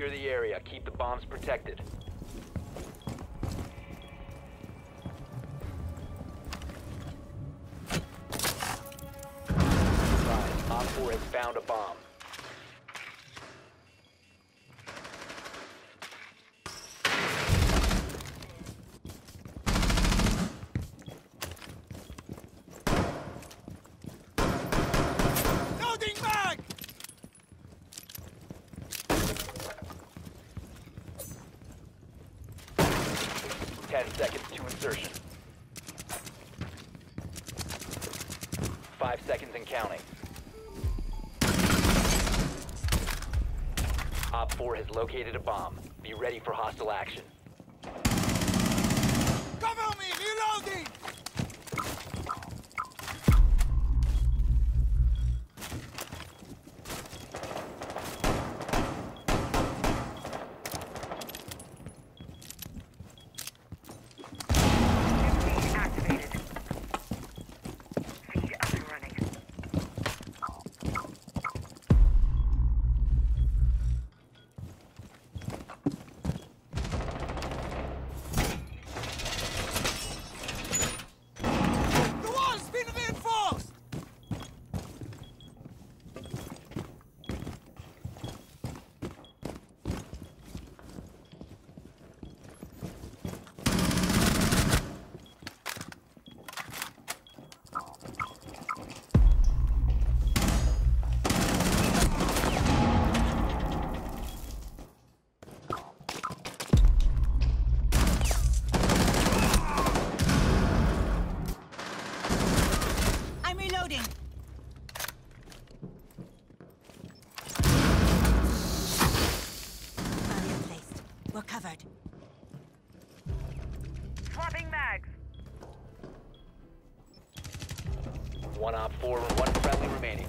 Secure the area. Keep the bombs protected. OPFOR has found a bomb. Seconds to insertion. Five seconds and counting. OPFOR has located a bomb. Be ready for hostile action. We're. Swapping mags. One OPFOR and one friendly remaining.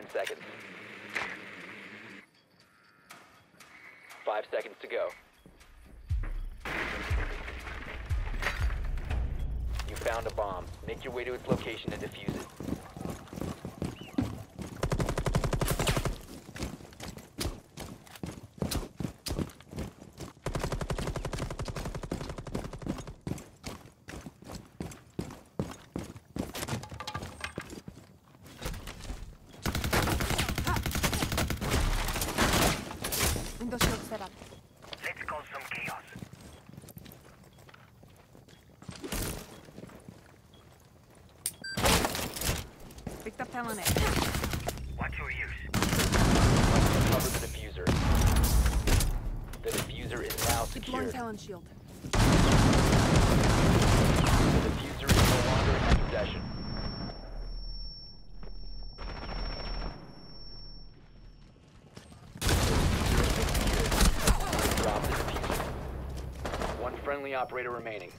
10 seconds. Five seconds to go. You found a bomb. Make your way to its location and defuse it. Now Deploying secured. Talon shield. The defuser is no longer in your possession. Drop the defuser. One friendly operator remaining.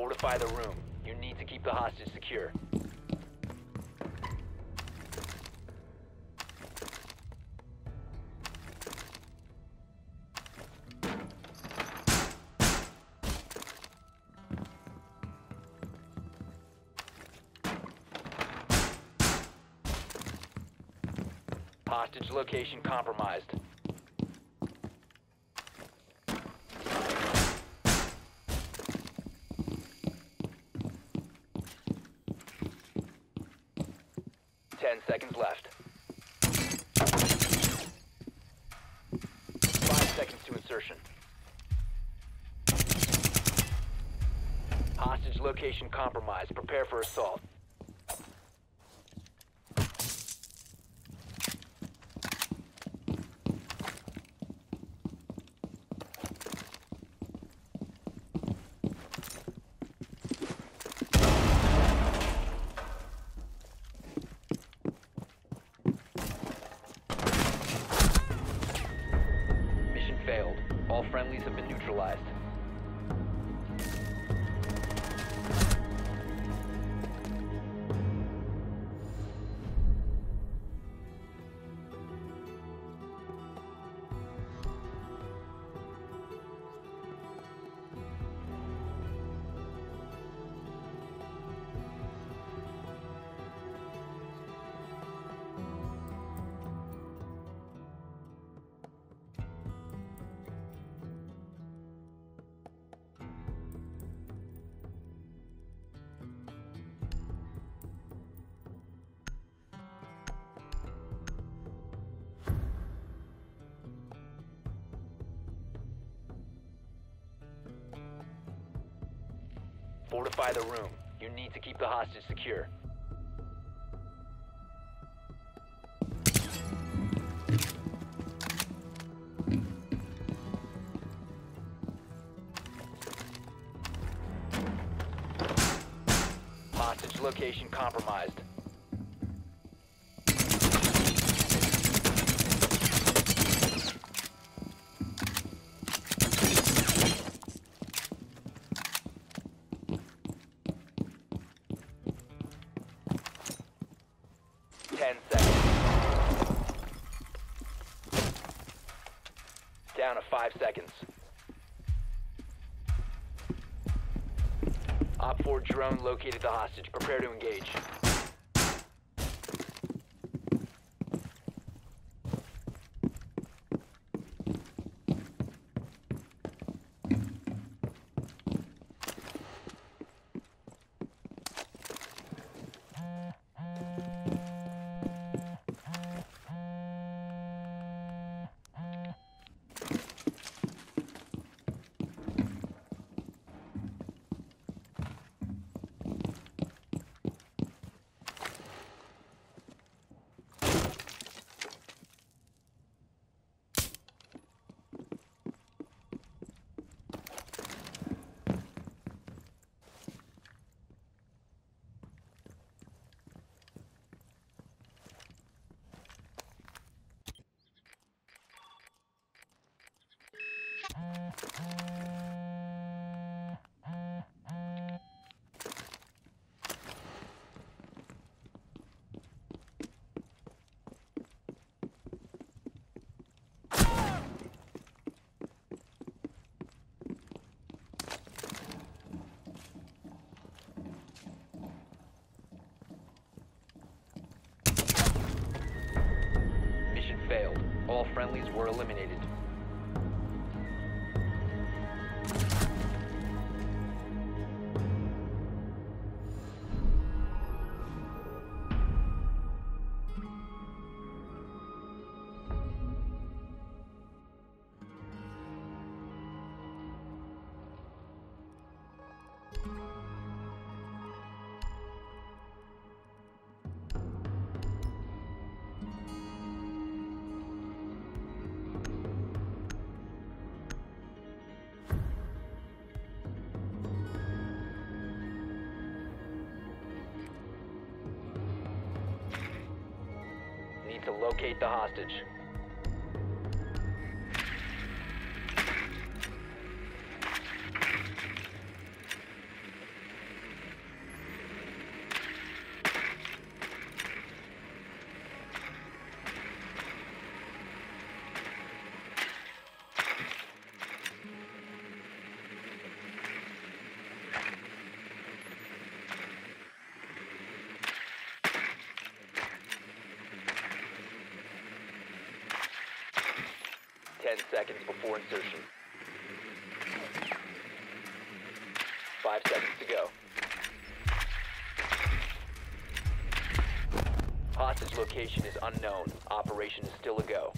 Fortify the room. You need to keep the hostage secure. Hostage location compromised. Seconds left. Five seconds to insertion. Hostage location compromised. Prepare for assault. Friendlies have been neutralized. Fortify the room. You need to keep the hostage secure. Hostage location compromised. Seconds. OPFOR drone located the hostage. Prepare to engage. Were eliminated. To locate the hostage. Ten seconds before insertion. Five seconds to go. Hostage location is unknown. Operation is still a go.